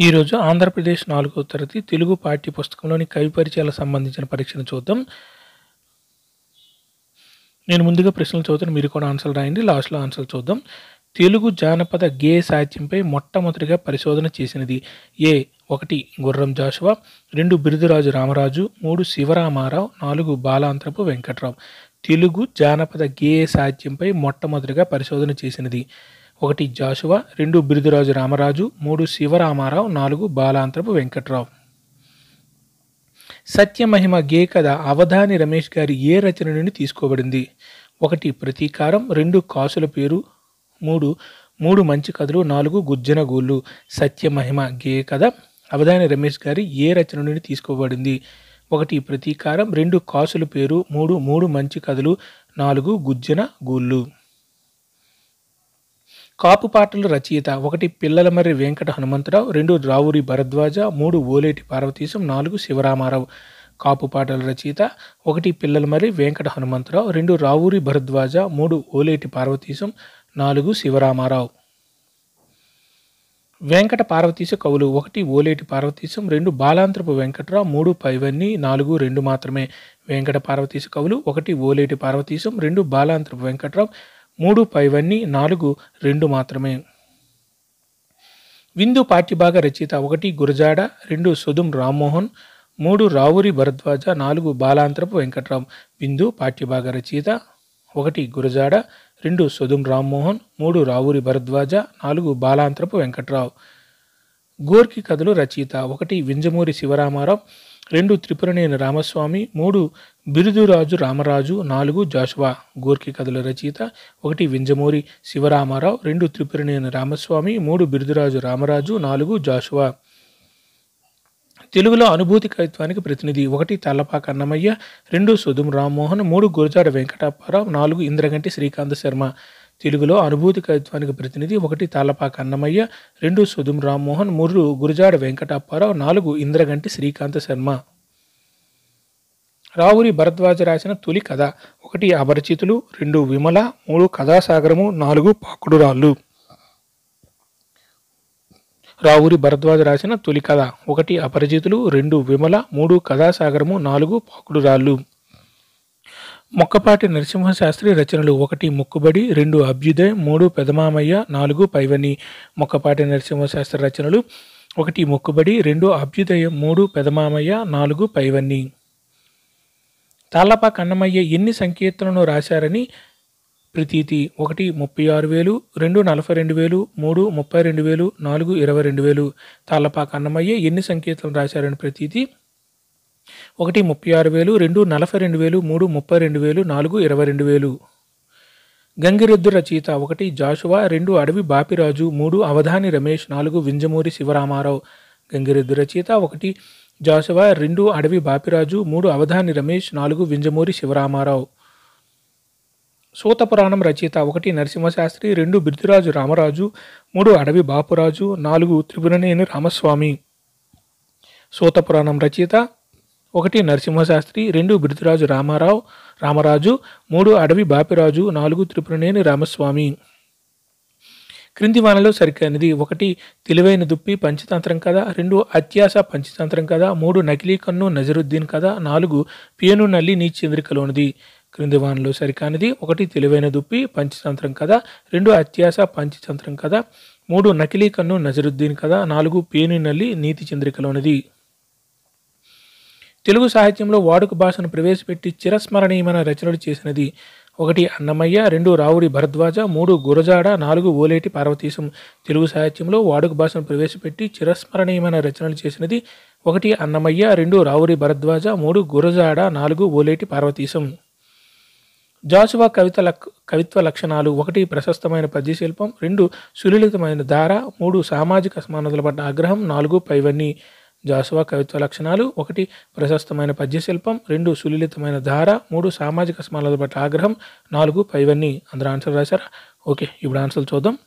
ఈరోజు ఆంధ్రప్రదేశ్ నాలుగో తరగతి తెలుగు పాఠ్య పుస్తకంలోని కవి పరిచయాలకు సంబంధించిన పరీక్షను చూద్దాం. నేను ముందుగా ప్రశ్నలు చదువుతాను మీరు కూడా ఆన్సర్లు రాయండి. లాస్ట్లో ఆన్సర్లు చూద్దాం. తెలుగు జానపద గేయ సాహిత్యంపై మొట్టమొదటిగా పరిశోధన చేసినది ఏ? ఒకటి గుర్రం జాషువా. రెండు బిరుదురాజు రామరాజు. మూడు శివరామారావు. నాలుగు బాలాంతరపు వెంకట్రావు. తెలుగు జానపద గేయ సాహిత్యంపై మొట్టమొదటిగా పరిశోధన చేసినది ఒకటి జాషువా రెండు బిరుదురాజు రామరాజు మూడు శివరామారావు నాలుగు బాలాంతరపు వెంకట్రావు. సత్యమహిమ గే కథ అవధాని రమేష్ గారి ఏ రచన నుండి తీసుకోబడింది. ఒకటి ప్రతీకారం రెండు కాసుల పేరు మూడు మూడు మంచి కథలు నాలుగు గుజ్జన గూళ్ళు. సత్యమహిమ గే కథ అవధాని రమేష్ గారి ఏ రచన నుండి తీసుకోబడింది. ఒకటి ప్రతీకారం రెండు కాసుల పేరు మూడు మూడు మంచి కథలు నాలుగు గుజ్జన గూళ్ళు. కాపు పాటలు రచయిత ఒకటి పిల్లలమర్రి వెంకట హనుమంతరావు రెండు రావురి భరద్వాజ మూడు ఓలేటి పార్వతీశం నాలుగు శివరామారావు. కాపు పాటల రచయిత ఒకటి పిల్లలమర్రి వెంకట హనుమంతరావు రెండు రావూరి భరద్వాజ మూడు ఓలేటి పార్వతీశం నాలుగు శివరామారావు. వెంకట పార్వతీశ కవులు ఒకటి ఓలేటి పార్వతీశం రెండు బాలాంతరపు వెంకట్రావు మూడు పైవన్నీ నాలుగు రెండు మాత్రమే. వెంకట పార్వతీశ కవులు ఒకటి ఓలేటి పార్వతీశం రెండు బాలాంత్రపు వెంకట్రావు మూడు పైవన్నీ నాలుగు రెండు మాత్రమే. విందు పాఠ్యభాగ రచయిత ఒకటి గురజాడ రెండు సుధుం రామ్మోహన్ మూడు రావురి భరద్వాజ నాలుగు బాలాంతరపు వెంకట్రామ్ విందు పాఠ్యభాగ రచయిత ఒకటి గురజాడ రెండు సుధుం రామ్మోహన్ మూడు రావురి భరద్వాజ నాలుగు బాలాంతరపు వెంకట్రావు. గోర్కి కథలు రచయిత ఒకటి వింజమూరి శివరామారావు. రెండు త్రిపురనేని రామస్వామి మూడు బిరుదురాజు రామరాజు నాలుగు జాషువా గోర్కి కథల రచయిత ఒకటి వింజమూరి శివరామారావు రెండు త్రిపురనేని రామస్వామి మూడు బిరుదురాజు రామరాజు నాలుగు జాషువా. తెలుగులో అనుభూతి కవిత్వానికి ప్రతినిధి ఒకటి తల్లపాక అన్నమయ్య రెండు సుధుమ్ రామ్మోహన్ మూడు గురజాడ వెంకటప్పారావు నాలుగు ఇంద్రగంటి శ్రీకాంత శర్మ. తెలుగులో అనుభూతి కవిత్వానికి ప్రతినిధి ఒకటి తాలపాక అన్నమయ్య రెండు సుధుం రామ్మోహన్ మూడు గురజాడ వెంకటప్పారావు నాలుగు ఇంద్రగంటి శ్రీకాంత శర్మ. రావురి భరద్వాజ రాసిన తొలి కథ. ఒకటి అపరిచితులు రెండు విమల మూడు కథాసాగరము నాలుగు పాకుడురాళ్ళు. రావురి భరద్వాజ రాసిన తొలి కథ. ఒకటి అపరిచితులు రెండు విమల మూడు కథాసాగరము నాలుగు పాకుడురాళ్ళు. మొక్కపాటి నరసింహశాస్త్రి రచనలు ఒకటి ముక్కుబడి రెండు అభ్యుదయం మూడు పెదమామయ్య నాలుగు పైవని. మొక్కపాటి నరసింహశాస్త్రి రచనలు ఒకటి ముక్కుబడి రెండు అభ్యుదయం మూడు పెదమామయ్య నాలుగు పైవన్ని తాళ్ళపా కన్నమయ్య ఎన్ని సంకీర్తనలను రాశారని ప్రతీతి? ఒకటి ముప్పై ఆరు వేలు రెండు నలభై రెండు వేలు మూడు ముప్పై రెండు వేలు నాలుగు ఇరవై రెండు వేలు. తాళ్ళపా కన్నమయ్య ఎన్ని సంకీర్తనలు రాశారని ప్రతీతి? ఒకటి ముప్పై ఆరు వేలు రెండు నలభై రెండు వేలు మూడు ముప్పై రెండు వేలు నాలుగు ఇరవై రెండు వేలు. గంగిరెద్దు రచయిత ఒకటి జాషువా రెండు అడవి బాపిరాజు మూడు అవధాని రమేష్ నాలుగు వింజమూరి శివరామారావు. గంగిరెద్దు రచయిత ఒకటి జాషువా రెండు అడవి బాపిరాజు మూడు అవధాని రమేష్ నాలుగు వింజమూరి శివరామారావు. సూతపురాణం రచయిత ఒకటి నరసింహశాస్త్రి రెండు బిరుదురాజు రామరాజు మూడు అడవి బాపురాజు నాలుగు త్రిపురనేని రామస్వామి. సూతపురాణం రచయిత ఒకటి నరసింహశాస్త్రి రెండు బిరుదురాజు రామారావు రామరాజు మూడు అడవి బాపిరాజు నాలుగు త్రిపురనేని రామస్వామి. క్రింది వానలో సరికైనది ఒకటి తెలివైన దుప్పి పంచతంత్రం కథ రెండు అత్యాస పంచతంత్రం కథ మూడు నకిలీ కన్ను నజరుద్దీన్ కథ నాలుగు పియను నల్లి నీ చంద్రికలోనిది క్రింది వానలో సరికానిది ఒకటి తెలివైన దుప్పి పంచతంత్రం కథ రెండు అత్యాస పంచతంత్రం కథ మూడు నకిలీ కన్ను నజరుద్దీన్ కథ నాలుగు పేను నల్లి నీతి చంద్రికలోనిది. తెలుగు సాహిత్యంలో వాడుక భాషను ప్రవేశపెట్టి చిరస్మరణీయమైన రచనలు చేసినది ఒకటి అన్నమయ్య రెండు రావుడి భరద్వాజ మూడు గురజాడ నాలుగు ఓలేటి పార్వతీశం. తెలుగు సాహిత్యంలో వాడుక భాషను ప్రవేశపెట్టి చిరస్మరణీయమైన రచనలు చేసినది ఒకటి అన్నమయ్య రెండు రావుడి భరద్వాజ మూడు గురజాడ నాలుగు ఓలేటి పార్వతీశం. జాషువా కవిత లక్ కవిత్వ లక్షణాలు ఒకటి ప్రశస్తమైన పద్యశిల్పం రెండు సులలితమైన ధార మూడు సామాజిక సమానతల పట్ల ఆగ్రహం నాలుగు పైవన్నీ. జాసువా కవిత్వ లక్షణాలు ఒకటి ప్రశస్తమైన పద్యశిల్పం రెండు సులిలితమైన ధార మూడు సామాజిక సమానతల పట్ల ఆగ్రహం నాలుగు పైవన్నీ. అందరూ ఆన్సర్ రాశారా? ఓకే ఇప్పుడు ఆన్సర్ చూద్దాం.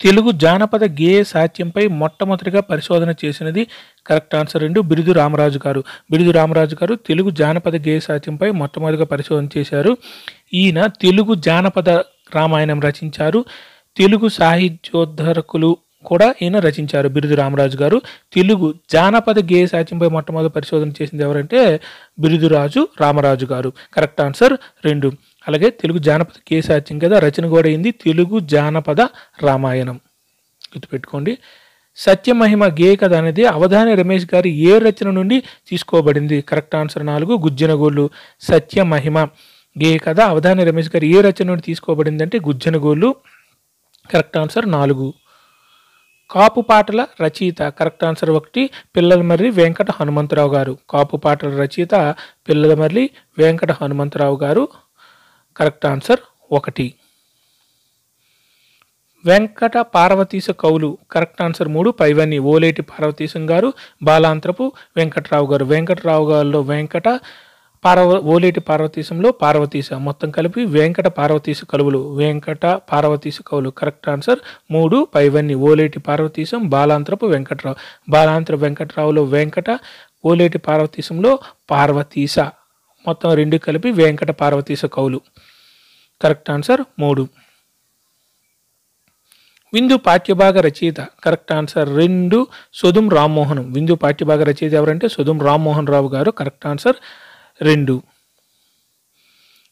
తెలుగు జానపద గేయ సాహిత్యంపై మొట్టమొదటిగా పరిశోధన చేసినది కరెక్ట్ ఆన్సర్ రెండు బిరుదు రామరాజు గారు. బిరుదు రామరాజు గారు తెలుగు జానపద గేయ సాహిత్యంపై మొట్టమొదటిగా పరిశోధన చేశారు. ఈయన తెలుగు జానపద రామాయణం రచించారు. తెలుగు సాహిత్యోద్ధరకులు కూడా ఈయన రచించారు. బిరుదు రామరాజు గారు. తెలుగు జానపద గేయ సాహిత్యంపై మొట్టమొదటి పరిశోధన చేసింది ఎవరంటే బిరుదురాజు రామరాజు గారు. కరెక్ట్ ఆన్సర్ రెండు. అలాగే తెలుగు జానపద గేయ సాహిత్యం కదా రచన కూడా అయింది తెలుగు జానపద రామాయణం. గుర్తుపెట్టుకోండి. సత్యమహిమ గేయ కథ అనేది అవధాని రమేష్ గారి ఏ రచన నుండి తీసుకోబడింది? కరెక్ట్ ఆన్సర్ నాలుగు. గుజ్జనగోళ్ళు. సత్యమహిమ గేయ కథ అవధాని రమేష్ గారి ఏ రచన నుండి తీసుకోబడింది అంటే గుజ్జనగోళ్ళు కరెక్ట్ ఆన్సర్ నాలుగు. కాపు పాటల రచయిత కరెక్ట్ ఆన్సర్ ఒకటి పిల్లలమర్రి వెంకట హనుమంతరావు గారు. కాపు పాటల రచయిత పిల్లలమర్రి వెంకట హనుమంతరావు గారు. కరెక్ట్ ఆన్సర్ ఒకటి. వెంకట పార్వతీశ కవులు కరెక్ట్ ఆన్సర్ మూడు పైవన్నీ ఓలేటి పార్వతీశం గారు బాలాంత్రపు వెంకటరావు గారు. వెంకటరావు గారిలో వెంకట పార్వ ఓలేటి పార్వతీశంలో పార్వతీశ మొత్తం కలిపి వెంకట పార్వతీశ కలువులు. వెంకట పార్వతీశ కవులు. కరెక్ట్ ఆన్సర్ మూడు పైవన్నీ. ఓలేటి పార్వతీశం బాలాంత్రపు వెంకటరావు. బాలాంత్ర వెంకటరావులో వెంకట ఓలేటి పార్వతీశంలో పార్వతీశ. మొత్తం రెండు కలిపి వెంకట పార్వతీశ కవులు. కరెక్ట్ ఆన్సర్ మూడు. విందు పాఠ్యభాగ రచయిత. కరెక్ట్ ఆన్సర్ రెండు సుధుం రామ్మోహన్. విందు పాఠ్యభాగ రచయిత ఎవరంటే సుధుం రామ్మోహన్ రావు గారు. కరెక్ట్ ఆన్సర్ రెండు.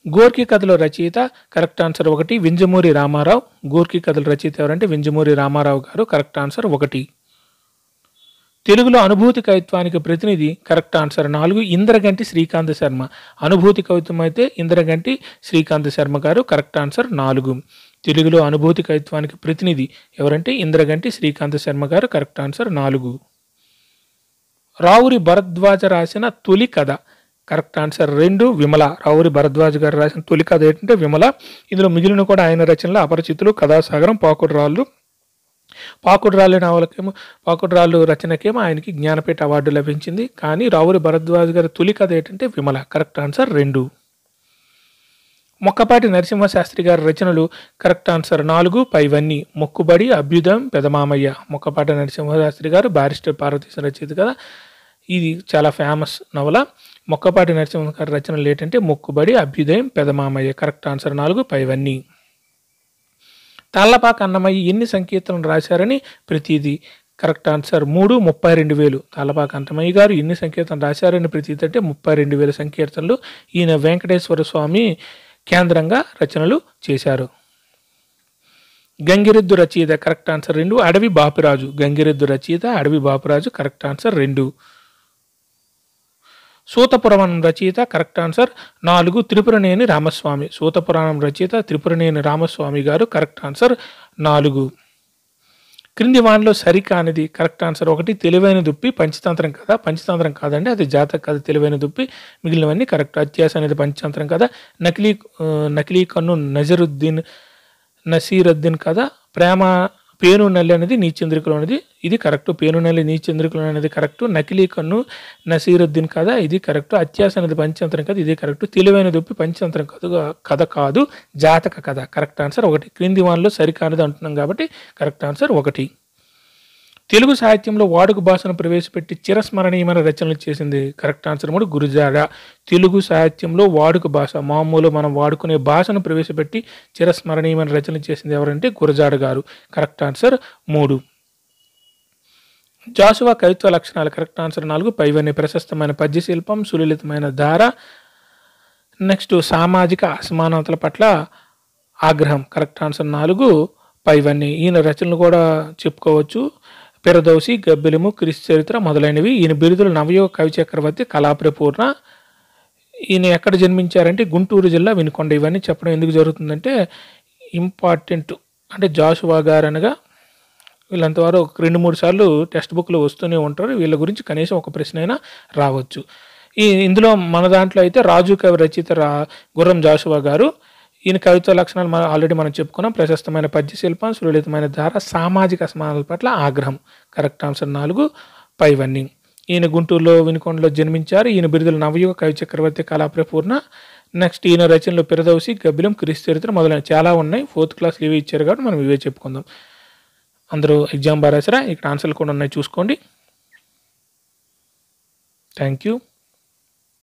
గోర్కి కథలో రచయిత కరెక్ట్ ఆన్సర్ ఒకటి వింజమూరి రామారావు. గోర్కి కథల రచయిత ఎవరంటే వింజమూరి రామారావు గారు కరెక్ట్ ఆన్సర్ ఒకటి. తెలుగులో అనుభూతి కవిత్వానికి ప్రతినిధి కరెక్ట్ ఆన్సర్ నాలుగు ఇంద్రగంటి శ్రీకాంత్ శర్మ. అనుభూతి కవిత్వం అయితే ఇంద్రగంటి శ్రీకాంత్ శర్మ గారు కరెక్ట్ ఆన్సర్ నాలుగు. తెలుగులో అనుభూతి కవిత్వానికి ప్రతినిధి ఎవరంటే ఇంద్రగంటి శ్రీకాంత్ శర్మ గారు కరెక్ట్ ఆన్సర్ నాలుగు. రావురి భరద్వాజ రాసిన తొలి కథ కరెక్ట్ ఆన్సర్ రెండు విమల. రావురి భరద్వాజ్ గారు రాసిన తొలి కథ ఏంటంటే విమల. ఇందులో మిగిలిన కూడా ఆయన రచనలు అపరిచితులు కథాసాగరం పాకుడు రాళ్ళు పాకుడు రాళ్ళు నావలకేమో పాకుడు రాళ్ళు రచనకేమో ఆయనకి జ్ఞానపీఠ అవార్డు లభించింది. కానీ రావురి భరద్వాజ్ గారి తొలి కథ ఏంటంటే విమల. కరెక్ట్ ఆన్సర్ రెండు. మొక్కపాటి నరసింహశాస్త్రి గారి రచనలు కరెక్ట్ ఆన్సర్ నాలుగు పైవన్నీ. మొక్కుబడి అభ్యుదయం పెదమామయ్య. మొక్కపాటి నరసింహశాస్త్రి గారు బారిస్టర్ పార్వతీశ్వర రచయిత కదా. ఇది చాలా ఫేమస్ నవల. మొక్కపాటి నరసింహ గారి రచనలు ఏంటంటే మొక్కుబడి అభ్యుదయం పెదమామయ్య కరెక్ట్ ఆన్సర్ నాలుగు పైవన్నీ. తాళ్ళపాక అన్నమయ్య ఎన్ని సంకీర్తనలు రాశారని ప్రతిదీ. కరెక్ట్ ఆన్సర్ మూడు ముప్పై రెండు వేలు. తాళ్ళపాక అన్నమయ్య గారు ఎన్ని సంకీర్తనలు రాశారని ప్రతీది అంటే ముప్పై రెండు వేల సంకీర్తనలు ఈయన వెంకటేశ్వర స్వామి కేంద్రంగా రచనలు చేశారు. గంగిరెద్దు రచయిత కరెక్ట్ ఆన్సర్ రెండు అడవి బాపురాజు. గంగిరెద్దు రచయిత అడవి బాపురాజు కరెక్ట్ ఆన్సర్ రెండు. సూతపురాణం రచయిత కరెక్ట్ ఆన్సర్ నాలుగు త్రిపురనేని రామస్వామి. సూతపురాణం రచయిత త్రిపురనేని రామస్వామి గారు కరెక్ట్ ఆన్సర్ నాలుగు. క్రింది వానిలో సరికానిది కరెక్ట్ ఆన్సర్ ఒకటి తెలివైన దుప్పి పంచతంత్రం కదా పంచతంత్రం కాదండి అది జాతక కథ తెలివైన దుప్పి. మిగిలినవన్నీ కరెక్ట్ అత్యాస అనేది పంచతంత్రం కదా నకిలీ నకిలీ కన్ను నజరుద్దీన్ నసీరుద్దీన్ కదా ప్రేమ పేను నల్లి అనేది నీచంద్రికలు అనేది ఇది కరెక్ట్ పేను నల్లి నీచంద్రికలు అనేది కరెక్ట్ నకిలీ కన్ను నసీరుద్దీన్ కదా ఇది కరెక్ట్ అత్యాస అనేది పంచతంత్రం కదా ఇది కరెక్ట్ తెలివైన దొప్పి పంచతంత్రం కథ కథ కాదు జాతక కథ. కరెక్ట్ ఆన్సర్ ఒకటి. క్రింది వానిలో సరికానది అంటున్నాం కాబట్టి కరెక్ట్ ఆన్సర్ ఒకటి. తెలుగు సాహిత్యంలో వాడుక భాషను ప్రవేశపెట్టి చిరస్మరణీయమైన రచనలు చేసింది కరెక్ట్ ఆన్సర్ మూడు గురుజాడ. తెలుగు సాహిత్యంలో వాడుక భాష మామూలు మనం వాడుకునే భాషను ప్రవేశపెట్టి చిరస్మరణీయమైన రచనలు చేసింది ఎవరంటే గురజాడ గారు. కరెక్ట్ ఆన్సర్ మూడు. జాసువా కవిత్వ లక్షణాలు కరెక్ట్ ఆన్సర్ నాలుగు. పైవన్నీ ప్రశస్తమైన పద్యశిల్పం సులలితమైన ధార. నెక్స్ట్ సామాజిక అసమానతల పట్ల ఆగ్రహం కరెక్ట్ ఆన్సర్ నాలుగు. పైవన్నీ ఈయన రచనలు కూడా చెప్పుకోవచ్చు. పిరదౌసి గబ్బెలము క్రిస్తు చరిత్ర మొదలైనవి. ఈయన బిరుదులు నవయుగ కవి చక్రవర్తి కళాప్రపూర్ణ. ఈయన ఎక్కడ జన్మించారంటే గుంటూరు జిల్లా వినుకొండ. ఇవన్నీ చెప్పడం ఎందుకు జరుగుతుందంటే ఇంపార్టెంట్ అంటే జాషువా గారు అనగా వీళ్ళంతవారు ఒక రెండు మూడు సార్లు టెక్స్ట్ బుక్లో వస్తూనే ఉంటారు. వీళ్ళ గురించి కనీసం ఒక ప్రశ్న అయినా రావచ్చు. ఈ ఇందులో మన దాంట్లో అయితే రాజు కవి రచయిత రా గుర్రం జాషువా గారు. ఈయన కవిత్వ లక్షణాలు మనం ఆల్రెడీ మనం చెప్పుకున్నాం. ప్రశస్తమైన పద్యశిల్పం సులలితమైన ధార సామాజిక అసమానాల పట్ల ఆగ్రహం. కరెక్ట్ ఆన్సర్ నాలుగు పైవన్నీ. ఈయన గుంటూరులో వినుకొండలో జన్మించారు. ఈయన బిరుదులు నవయుగ కవి చక్రవర్తి కళాప్రపూర్ణ. నెక్స్ట్ ఈయన రచనలు పిరదవసి గబ్బిలం క్రీస్తు చరిత్ర మొదలైన చాలా ఉన్నాయి. ఫోర్త్ క్లాస్ ఇవి ఇచ్చారు కాబట్టి మనం ఇవే చెప్పుకుందాం. అందరూ ఎగ్జామ్ బాగా ఇక్కడ ఆన్సర్లు కూడా ఉన్నాయి. చూసుకోండి. Thank you.